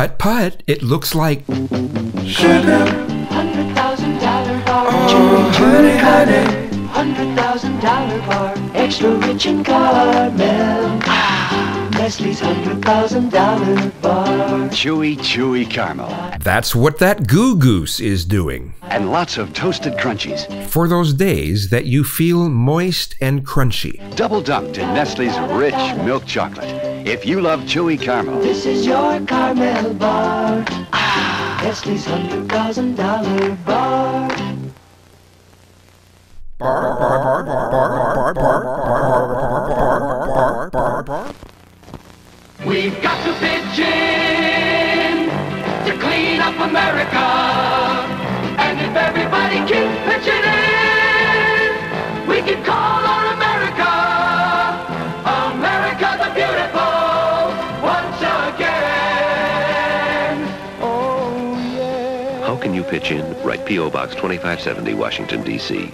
Putt putt, it looks like Sugar, hundred thousand dollar bar. Chewy, chewy honey, hundred thousand dollar bar. Extra rich in caramel. Ah, Nestle's hundred thousand dollar bar. Chewy, chewy caramel. that's what that Goo Goose is doing. And lots of toasted crunchies. For those days that you feel moist and crunchy. Double dunked in Nestle's rich milk chocolate. If you love chewy caramel, This is your caramel bar. Ah, Nestle's hundred thousand dollar bar. We've got to pitch in How can pitch in? Write P.O. Box 2570, Washington, D.C.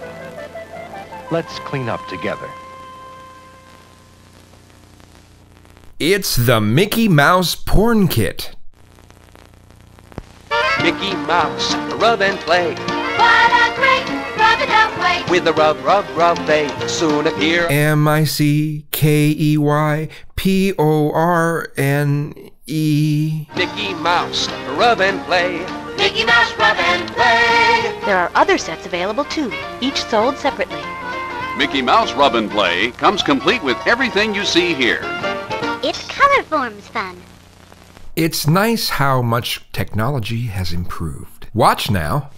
Let's clean up together. It's the Mickey Mouse Porn Kit. Mickey Mouse, rub and play. What a great rub-a-dub way. With the rub, rub, rub, they soon appear. M I C K E Y P O R N E. Mickey Mouse, rub and play. Mickey Mouse rub and play. There are other sets available too, each sold separately. Mickey Mouse Rub and Play comes complete with everything you see here. It's Colorforms fun. It's nice how much technology has improved. Watch now.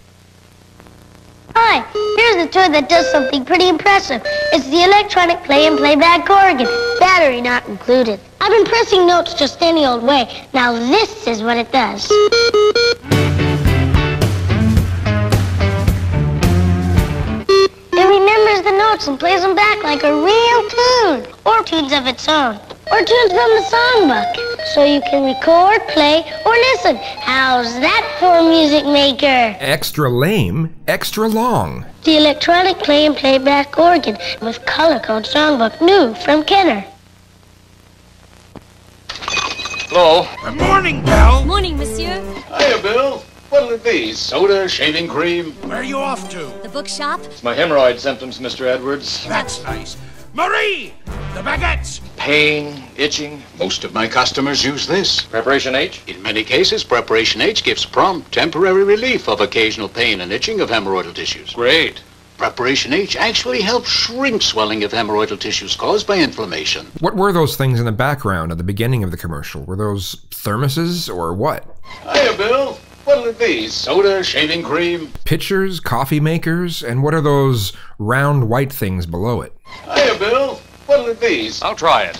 Hi, here's a toy that does something pretty impressive. It's the electronic play and playback organ. Battery not included. I've been pressing notes just any old way. Now this is what it does. Remembers notes and plays them back like a real tune. Or tunes of its own. Or tunes from the songbook. So you can record, play, or listen. How's that for a music maker? Extra lame, extra long. The electronic play and playback organ with color code songbook new from Kenner. Hello. Good morning, Belle. Morning, monsieur. Hiya, Bill. What'll it be? Soda, shaving cream? Where are you off to? The bookshop? It's my hemorrhoid symptoms, Mr. Edwards. That's nice. Marie, the baguettes. Pain, itching. Most of my customers use this. Preparation H? In many cases, Preparation H gives prompt, temporary relief of occasional pain and itching of hemorrhoidal tissues. Great. Preparation H actually helps shrink swelling of hemorrhoidal tissues caused by inflammation. What were those things in the background at the beginning of the commercial? Were those thermoses or what? Hiya, Bill. What'll it be? Soda, shaving cream? Pitchers, coffee makers, and what are those round white things below it? Hiya, Bill. What'll it be? I'll try it.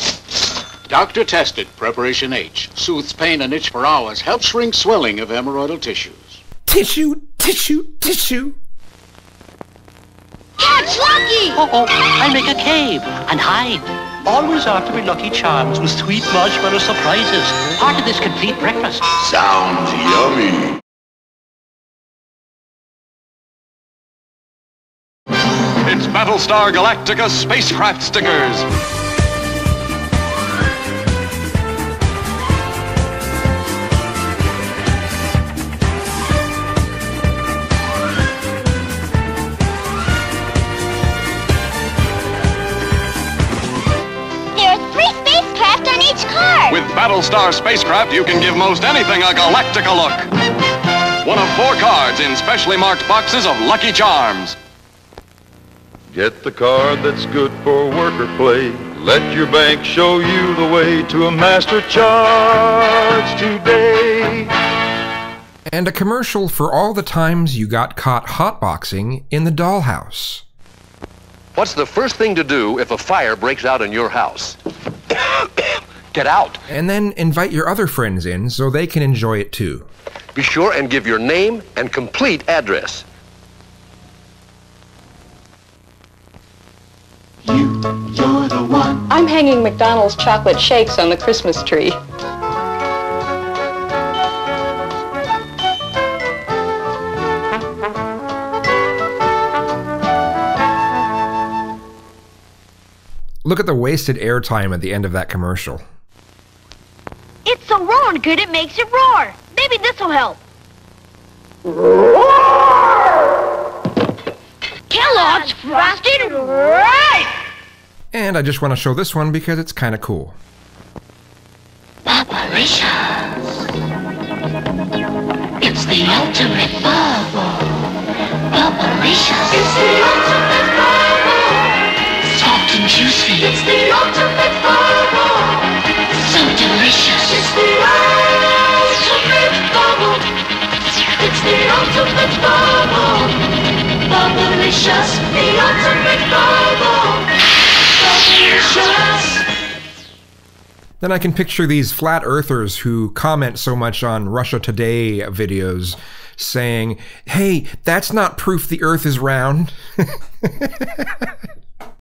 Doctor tested Preparation H. Soothes pain and itch for hours. Helps shrink swelling of hemorrhoidal tissues. Tissue, tissue, tissue. Catch Lucky! Oh, oh, I'll make a cave and hide. Always after me Lucky Charms with sweet marshmallow surprises. Part of this complete breakfast. Sounds yummy. It's Battlestar Galactica spacecraft stickers. There are three spacecraft on each card. With Battlestar spacecraft, you can give most anything a Galactica look. One of four cards in specially marked boxes of Lucky Charms. Get the card that's good for work or play. Let your bank show you the way to a master charge today. And a commercial for all the times you got caught hotboxing in the dollhouse. What's the first thing to do if a fire breaks out in your house? Get out. And then invite your other friends in so they can enjoy it too. Be sure and give your name and complete address. You're the one. I'm hanging McDonald's chocolate shakes on the Christmas tree. Look at the wasted airtime at the end of that commercial. It's a Rowan good it makes it roar. Maybe this'll help. Kellogg's Frosted Right! And I just want to show this one because it's kind of cool. Bubblicious. It's the ultimate bubble. Bubblicious. It's the ultimate bubble. Soft and juicy. It's the ultimate bubble. So delicious. It's the ultimate bubble. It's the ultimate bubble. Bubblicious. The ultimate bubble. Then I can picture these flat earthers who comment so much on Russia Today videos saying, hey, that's not proof the earth is round.